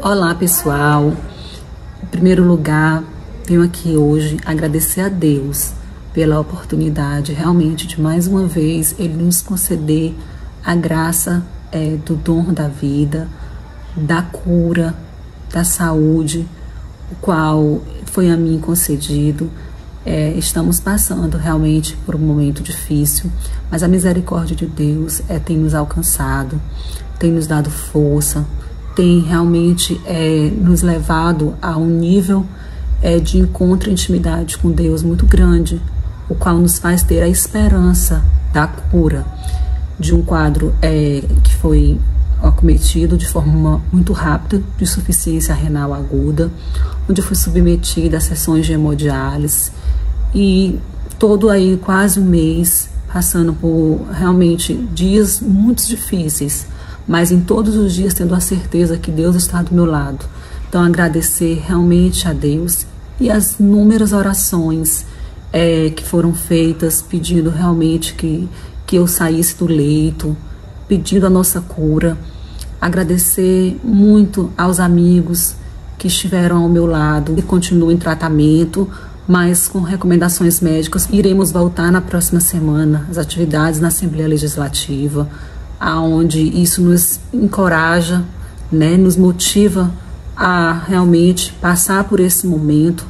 Olá pessoal, em primeiro lugar venho aqui hoje agradecer a Deus pela oportunidade realmente de mais uma vez Ele nos conceder a graça é, do dom da vida, da cura, da saúde, o qual foi a mim concedido. É, estamos passando realmente por um momento difícil, mas a misericórdia de Deus é, tem nos alcançado, tem nos dado força, tem realmente é, nos levado a um nível é, de encontro e intimidade com Deus muito grande, o qual nos faz ter a esperança da cura de um quadro é, que foi acometido de forma muito rápida de insuficiência renal aguda, onde fui submetida a sessões de hemodiálise e todo aí quase um mês passando por realmente dias muito difíceis mas em todos os dias tendo a certeza que Deus está do meu lado. Então, agradecer realmente a Deus e as inúmeras orações é, que foram feitas pedindo realmente que, que eu saísse do leito, pedindo a nossa cura. Agradecer muito aos amigos que estiveram ao meu lado e continuam em tratamento, mas com recomendações médicas. Iremos voltar na próxima semana às atividades na Assembleia Legislativa aonde isso nos encoraja, né, nos motiva a realmente passar por esse momento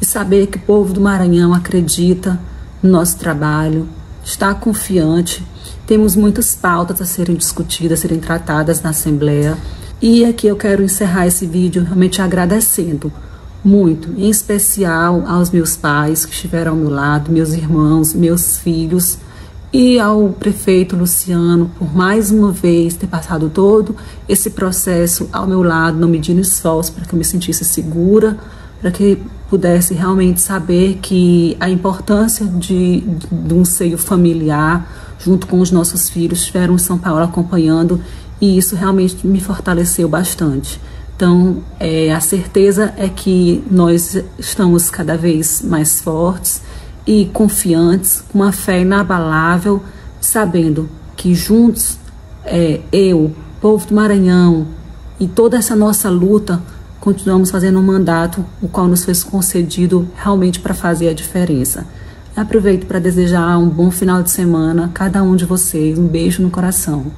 e saber que o povo do Maranhão acredita no nosso trabalho, está confiante. Temos muitas pautas a serem discutidas, a serem tratadas na Assembleia. E aqui eu quero encerrar esse vídeo realmente agradecendo muito, em especial aos meus pais que estiveram ao meu lado, meus irmãos, meus filhos e ao prefeito Luciano por mais uma vez ter passado todo esse processo ao meu lado, não medindo esforço para que eu me sentisse segura, para que pudesse realmente saber que a importância de, de um seio familiar junto com os nossos filhos estiveram em São Paulo acompanhando e isso realmente me fortaleceu bastante. Então, é, a certeza é que nós estamos cada vez mais fortes e confiantes, com uma fé inabalável, sabendo que juntos, é, eu, povo do Maranhão e toda essa nossa luta, continuamos fazendo um mandato, o qual nos foi concedido realmente para fazer a diferença. Aproveito para desejar um bom final de semana a cada um de vocês. Um beijo no coração.